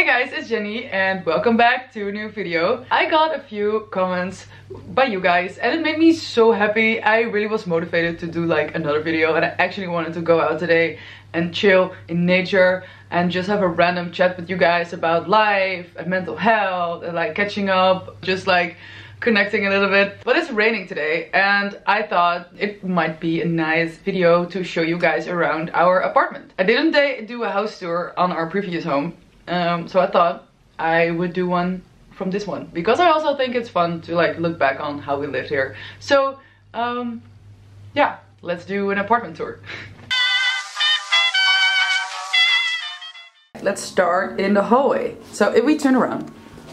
Hey guys, it's Jenny and welcome back to a new video. I got a few comments by you guys and it made me so happy. I really was motivated to do like another video and I actually wanted to go out today and chill in nature and just have a random chat with you guys about life and mental health and like catching up, just like connecting a little bit. But it's raining today and I thought it might be a nice video to show you guys around our apartment. I didn't uh, do a house tour on our previous home, um, so I thought I would do one from this one because I also think it's fun to like look back on how we lived here. So um, yeah, let's do an apartment tour. Let's start in the hallway. So if we turn around,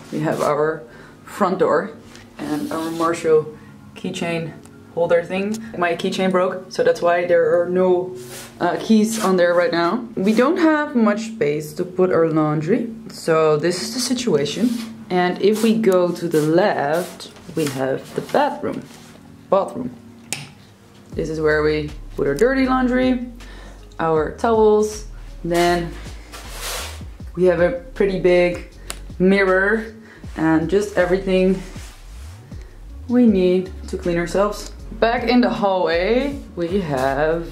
we have our front door and our Marshall keychain holder thing. My keychain broke, so that's why there are no uh, keys on there right now. We don't have much space to put our laundry, so this is the situation. And if we go to the left, we have the bathroom, bathroom. This is where we put our dirty laundry, our towels, then we have a pretty big mirror and just everything we need to clean ourselves. Back in the hallway, we have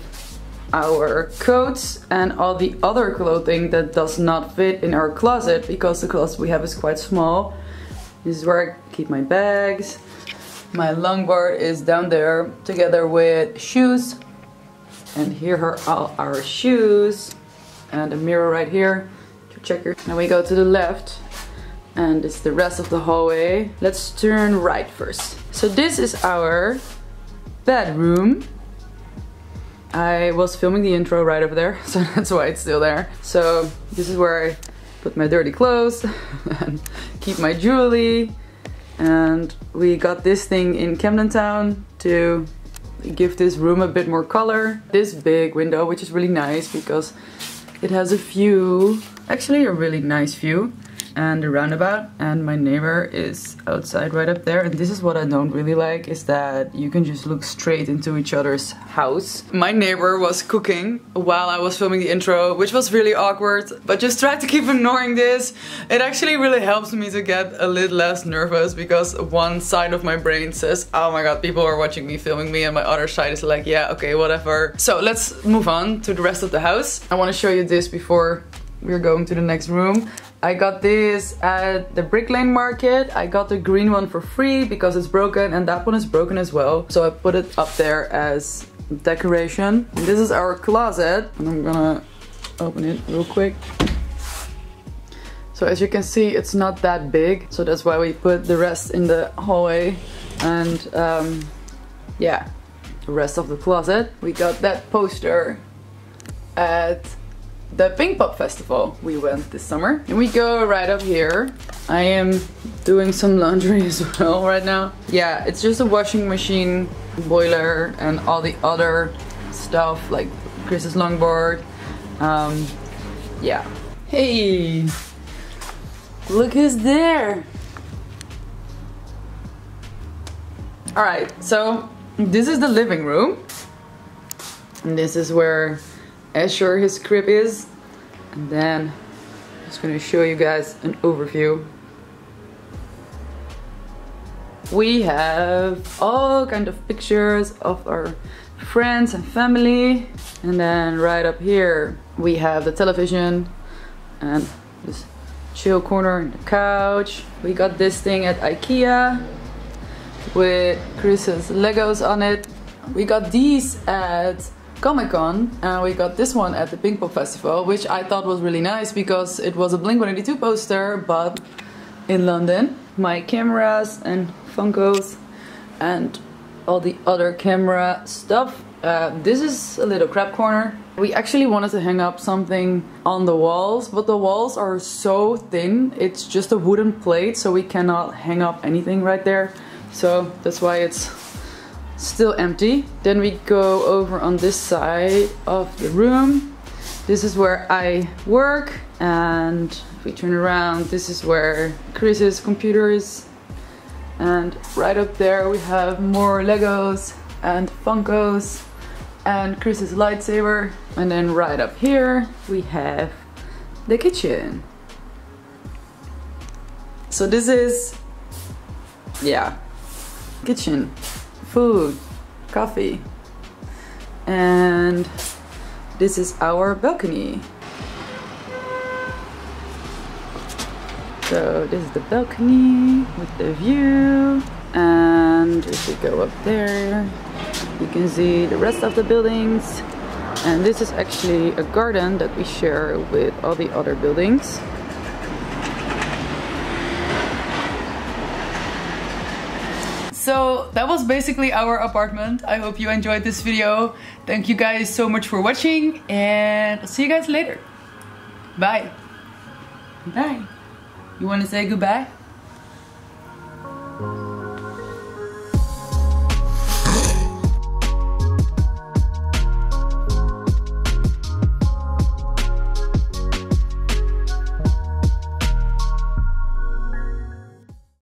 our coats and all the other clothing that does not fit in our closet because the closet we have is quite small. This is where I keep my bags. My longboard is down there together with shoes. And here are all our shoes. And a mirror right here to check your... Now we go to the left and it's the rest of the hallway. Let's turn right first. So this is our bedroom. I was filming the intro right over there, so that's why it's still there. So this is where I put my dirty clothes and keep my jewelry. And we got this thing in Camden Town to give this room a bit more color. This big window, which is really nice because it has a view, actually a really nice view and the roundabout and my neighbor is outside right up there and this is what I don't really like is that you can just look straight into each other's house. My neighbor was cooking while I was filming the intro which was really awkward but just try to keep ignoring this. It actually really helps me to get a little less nervous because one side of my brain says oh my god people are watching me filming me and my other side is like yeah okay whatever. So let's move on to the rest of the house. I want to show you this before we're going to the next room. I got this at the Brick Lane Market. I got the green one for free because it's broken and that one is broken as well. So I put it up there as decoration. And this is our closet and I'm gonna open it real quick. So as you can see, it's not that big. So that's why we put the rest in the hallway. And um, yeah, the rest of the closet. We got that poster at the Pinkpop Festival we went this summer. And we go right up here. I am doing some laundry as well right now. Yeah, it's just a washing machine, boiler, and all the other stuff like Chris's longboard. Um, yeah. Hey! Look who's there! Alright, so this is the living room. And this is where Asher his crib is. And then I'm just gonna show you guys an overview. We have all kind of pictures of our friends and family. And then right up here we have the television and this chill corner and the couch. We got this thing at Ikea with Chris's Legos on it. We got these at Comic Con and we got this one at the Pinkpop Festival, which I thought was really nice because it was a Blink 182 poster, but in London. My cameras and Funkos and all the other camera stuff. Uh, this is a little crap corner. We actually wanted to hang up something on the walls, but the walls are so thin. It's just a wooden plate, so we cannot hang up anything right there. So that's why it's still empty. Then we go over on this side of the room. This is where I work and if we turn around, this is where Chris's computer is. And right up there we have more Legos and Funkos and Chris's lightsaber. And then right up here we have the kitchen. So this is, yeah, kitchen, food, coffee. And this is our balcony. So this is the balcony with the view. And if we go up there, you can see the rest of the buildings. And this is actually a garden that we share with all the other buildings. So that was basically our apartment. I hope you enjoyed this video. Thank you guys so much for watching and I'll see you guys later. Bye. Bye. You want to say goodbye?